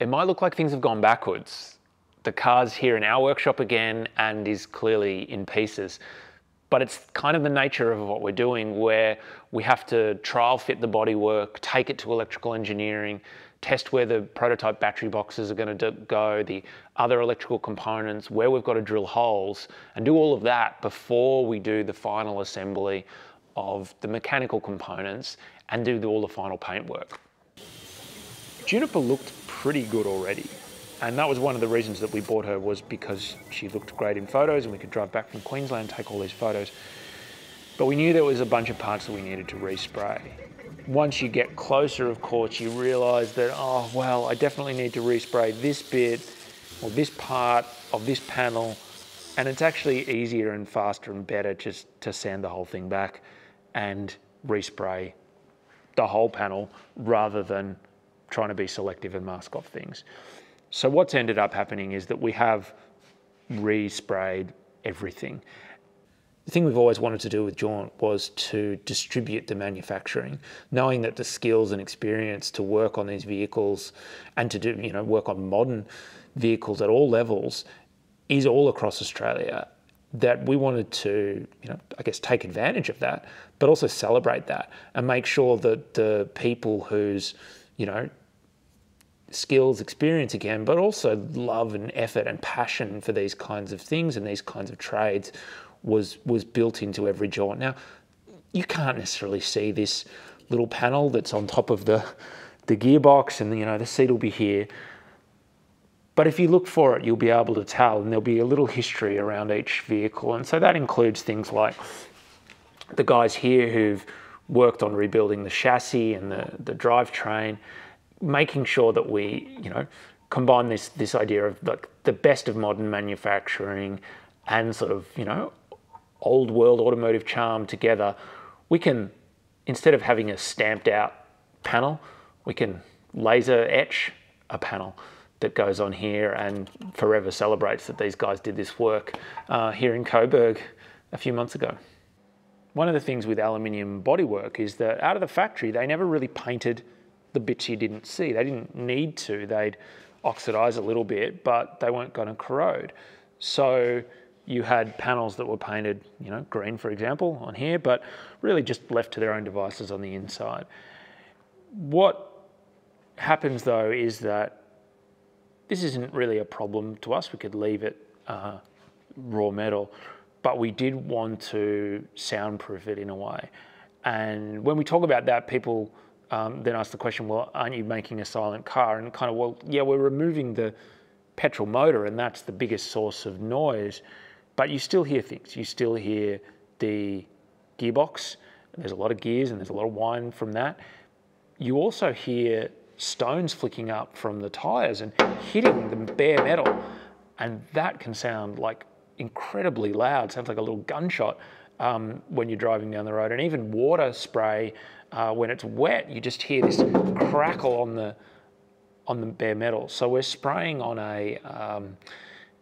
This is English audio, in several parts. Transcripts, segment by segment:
it might look like things have gone backwards. The car's here in our workshop again and is clearly in pieces. But it's kind of the nature of what we're doing where we have to trial fit the bodywork, take it to electrical engineering, test where the prototype battery boxes are going to go, the other electrical components, where we've got to drill holes, and do all of that before we do the final assembly of the mechanical components and do all the final paintwork. Juniper looked pretty good already. And that was one of the reasons that we bought her was because she looked great in photos and we could drive back from Queensland, take all these photos. But we knew there was a bunch of parts that we needed to respray. Once you get closer, of course, you realize that, oh, well, I definitely need to respray this bit or this part of this panel. And it's actually easier and faster and better just to sand the whole thing back and respray the whole panel rather than trying to be selective and mask off things. So what's ended up happening is that we have resprayed everything. The thing we've always wanted to do with Jaunt was to distribute the manufacturing, knowing that the skills and experience to work on these vehicles and to do, you know, work on modern vehicles at all levels is all across Australia. That we wanted to, you know, I guess take advantage of that, but also celebrate that and make sure that the people whose, you know, skills, experience again, but also love and effort and passion for these kinds of things and these kinds of trades was was built into every jaunt. Now, you can't necessarily see this little panel that's on top of the the gearbox and you know the seat will be here. But if you look for it, you'll be able to tell, and there'll be a little history around each vehicle. And so that includes things like the guys here who've worked on rebuilding the chassis and the, the drivetrain making sure that we, you know, combine this this idea of like the best of modern manufacturing and sort of, you know, old world automotive charm together, we can instead of having a stamped out panel, we can laser etch a panel that goes on here and forever celebrates that these guys did this work uh, here in Coburg a few months ago. One of the things with aluminium bodywork is that out of the factory, they never really painted the bits you didn't see. They didn't need to. They'd oxidize a little bit, but they weren't going to corrode. So you had panels that were painted, you know, green, for example, on here, but really just left to their own devices on the inside. What happens though is that this isn't really a problem to us. We could leave it uh, raw metal, but we did want to soundproof it in a way. And when we talk about that, people um, then ask the question, well, aren't you making a silent car? And kind of, well, yeah, we're removing the petrol motor, and that's the biggest source of noise. But you still hear things. You still hear the gearbox. There's a lot of gears, and there's a lot of whine from that. You also hear stones flicking up from the tires and hitting the bare metal, and that can sound like incredibly loud. Sounds like a little gunshot um, when you're driving down the road, and even water spray uh, when it's wet, you just hear this crackle on the on the bare metal. So we're spraying on a um,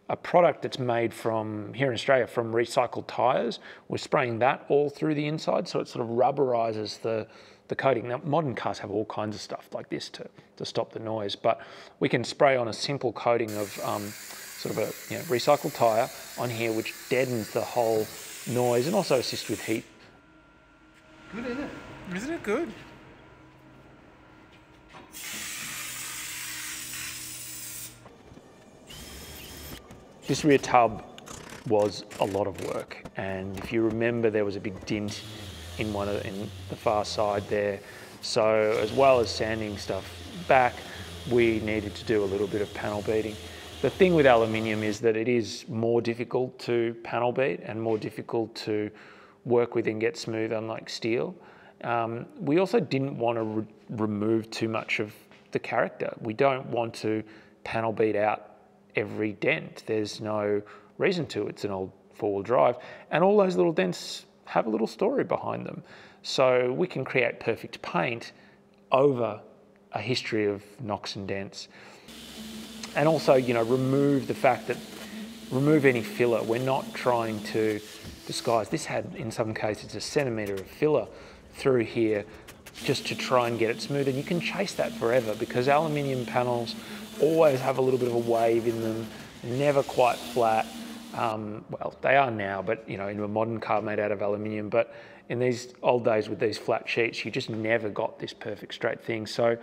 a product that's made from here in Australia from recycled tires. We're spraying that all through the inside, so it sort of rubberizes the the coating. Now, modern cars have all kinds of stuff like this to, to stop the noise, but we can spray on a simple coating of um, sort of a you know, recycled tire on here, which deadens the whole noise and also assist with heat. Good, isn't it? Isn't it good? This rear tub was a lot of work and if you remember there was a big dint in one of, in the far side there so as well as sanding stuff back we needed to do a little bit of panel beating. The thing with aluminium is that it is more difficult to panel beat and more difficult to work with and get smooth unlike steel. Um, we also didn't want to re remove too much of the character. We don't want to panel beat out every dent. There's no reason to. It's an old four-wheel drive. And all those little dents have a little story behind them. So we can create perfect paint over a history of knocks and dents. And also, you know, remove the fact that, remove any filler. We're not trying to disguise. This had, in some cases, a centimetre of filler through here just to try and get it smooth. And you can chase that forever because aluminium panels always have a little bit of a wave in them, never quite flat. Um, well, they are now, but you know, in a modern car made out of aluminium. But in these old days with these flat sheets, you just never got this perfect straight thing. So,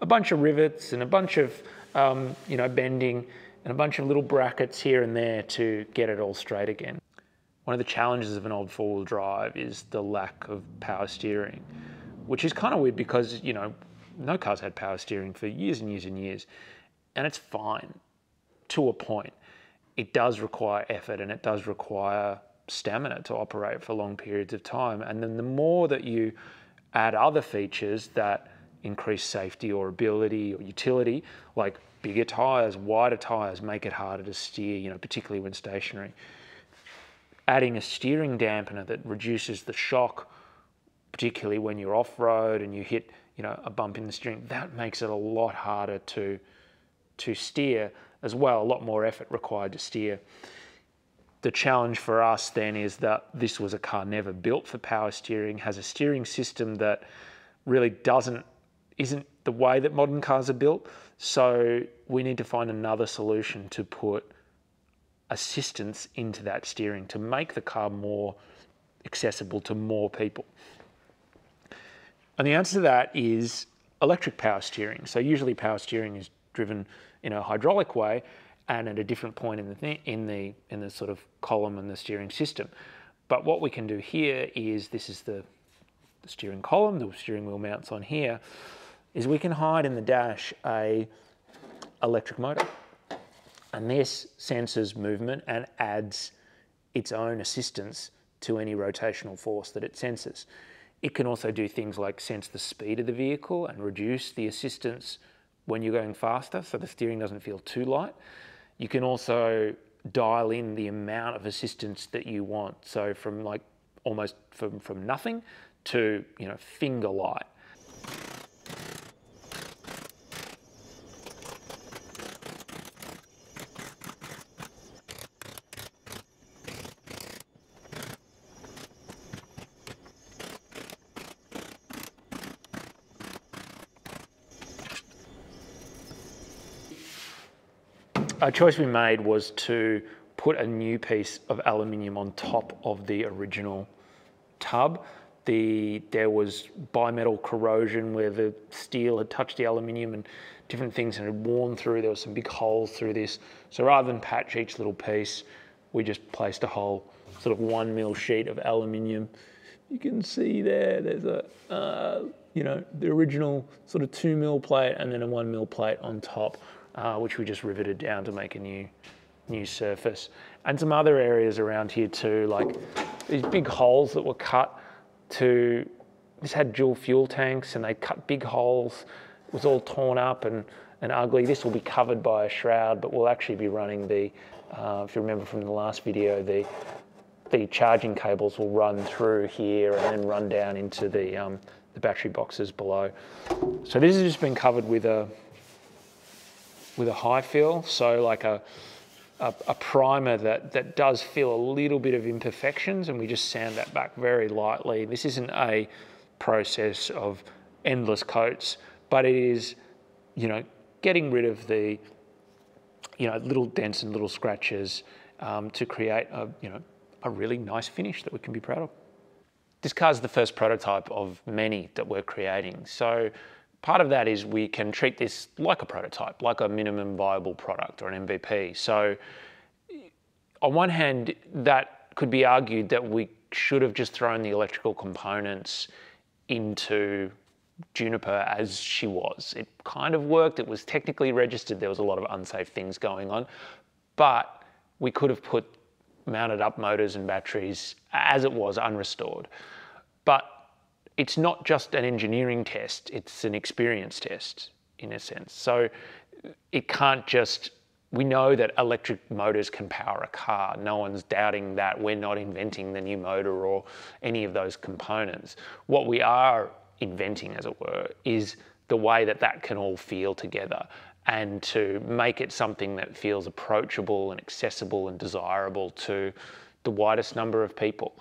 a bunch of rivets and a bunch of um, you know bending and a bunch of little brackets here and there to get it all straight again. One of the challenges of an old four-wheel drive is the lack of power steering, which is kind of weird because you know no cars had power steering for years and years and years, and it's fine to a point. It does require effort and it does require stamina to operate for long periods of time. And then the more that you add other features that increase safety or ability or utility, like bigger tires, wider tires, make it harder to steer, you know, particularly when stationary. Adding a steering dampener that reduces the shock, particularly when you're off road and you hit you know, a bump in the steering, that makes it a lot harder to, to steer as well, a lot more effort required to steer. The challenge for us then is that this was a car never built for power steering, has a steering system that really doesn't, isn't the way that modern cars are built. So we need to find another solution to put assistance into that steering to make the car more accessible to more people. And the answer to that is electric power steering. So usually power steering is driven in a hydraulic way and at a different point in the th- in the in the sort of column and the steering system. But what we can do here is this is the steering column, the steering wheel mounts on here, is we can hide in the dash a electric motor. And this senses movement and adds its own assistance to any rotational force that it senses. It can also do things like sense the speed of the vehicle and reduce the assistance when you're going faster so the steering doesn't feel too light. You can also dial in the amount of assistance that you want. So from like almost from, from nothing to, you know, finger light. A choice we made was to put a new piece of aluminium on top of the original tub. The, there was bimetal corrosion where the steel had touched the aluminium and different things and had worn through. There were some big holes through this. So rather than patch each little piece, we just placed a whole sort of one mil sheet of aluminium. You can see there, there's a, uh, you know, the original sort of two mil plate and then a one mil plate on top uh, which we just riveted down to make a new new surface. And some other areas around here too, like these big holes that were cut to, this had dual fuel tanks and they cut big holes. It was all torn up and, and ugly. This will be covered by a shroud, but we'll actually be running the, uh, if you remember from the last video, the, the charging cables will run through here and then run down into the, um, the battery boxes below. So this has just been covered with a, with a high fill, so like a, a, a, primer that, that does feel a little bit of imperfections and we just sand that back very lightly. This isn't a process of endless coats, but it is, you know, getting rid of the, you know, little dents and little scratches um, to create a, you know, a really nice finish that we can be proud of. This car is the first prototype of many that we're creating. So part of that is we can treat this like a prototype, like a minimum viable product or an MVP. So, on one hand, that could be argued that we should have just thrown the electrical components into Juniper as she was. It kind of worked, it was technically registered, there was a lot of unsafe things going on, but we could have put mounted up motors and batteries as it was unrestored. But it's not just an engineering test, it's an experience test in a sense. So it can't just, we know that electric motors can power a car. No one's doubting that. We're not inventing the new motor or any of those components. What we are inventing, as it were, is the way that that can all feel together and to make it something that feels approachable and accessible and desirable to the widest number of people.